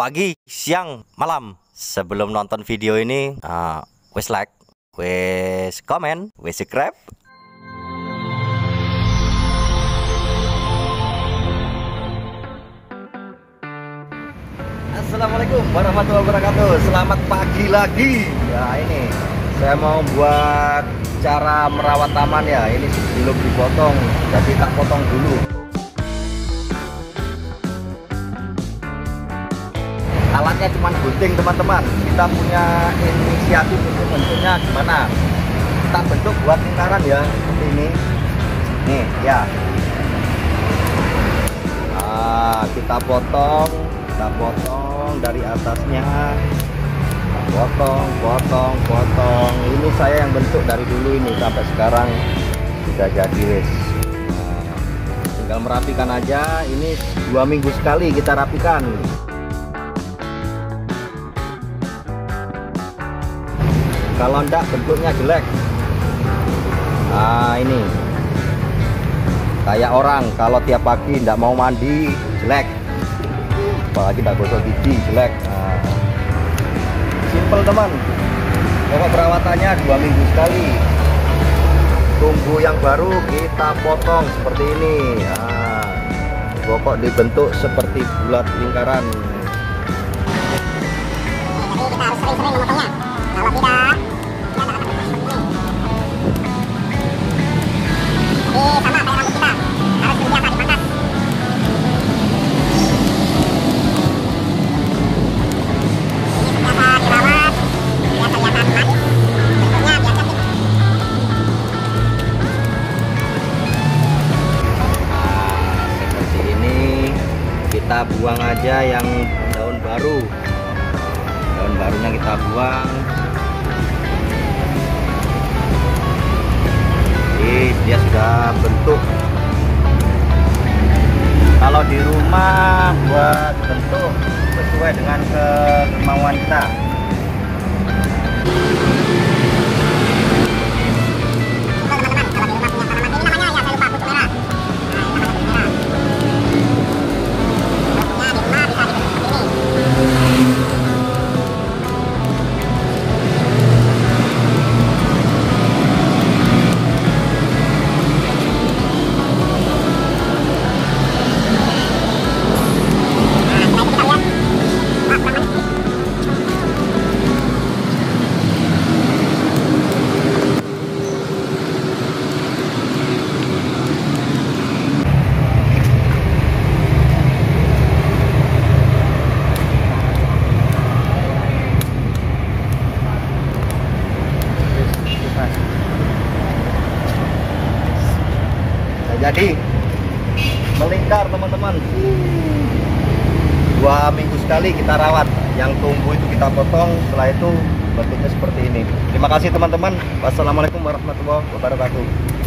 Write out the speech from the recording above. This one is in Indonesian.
pagi, siang, malam. Sebelum nonton video ini, uh, wes like, wes komen, wes subscribe. Assalamualaikum warahmatullahi wabarakatuh. Selamat pagi lagi. Ya ini saya mau buat cara merawat taman ya. Ini sebelum dipotong, jadi tak potong dulu. Alatnya cuma gunting teman-teman. Kita punya inisiatif untuk bentuknya gimana? Kita bentuk buat lingkaran ya seperti ini. Nih ya. Nah, kita potong kita potong dari atasnya. Potong potong potong. Ini saya yang bentuk dari dulu ini sampai sekarang sudah jadi wes nah, tinggal merapikan aja. Ini dua minggu sekali kita rapikan kalau enggak bentuknya jelek. Nah ini. Kayak orang kalau tiap pagi enggak mau mandi jelek. Apalagi enggak gosok gigi jelek. Nah, simple teman. Pokok perawatannya dua minggu sekali. Tunggu yang baru kita potong seperti ini. Nah, pokok dibentuk seperti bulat lingkaran buang aja yang daun baru. Daun barunya kita buang. Jadi dia sudah bentuk. Kalau di rumah buat bentuk sesuai dengan kemauan kita jadi melingkar teman-teman. Dua minggu sekali kita rawat. Yang tumbuh itu kita potong setelah itu bentuknya seperti ini. Terima kasih teman-teman. Wassalamualaikum warahmatullahi wabarakatuh